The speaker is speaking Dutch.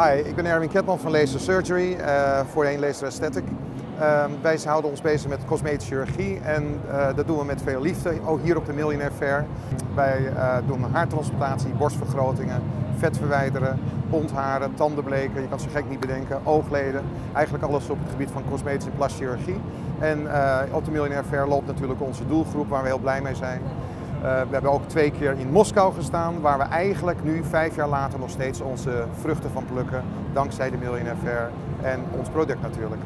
Hi, ik ben Erwin Ketman van Laser Surgery, uh, voorheen Laser Aesthetic. Uh, wij houden ons bezig met cosmetische chirurgie en uh, dat doen we met veel liefde, ook hier op de Millionaire Fair. Wij uh, doen haartransplantatie, borstvergrotingen, vet verwijderen, ontharen, tanden bleken, je kan zo gek niet bedenken, oogleden. Eigenlijk alles op het gebied van cosmetische en plastische chirurgie. En op de Millionaire Fair loopt natuurlijk onze doelgroep waar we heel blij mee zijn. Uh, we hebben ook twee keer in Moskou gestaan, waar we eigenlijk nu vijf jaar later nog steeds onze vruchten van plukken, dankzij de Millionaire Fair en ons product natuurlijk.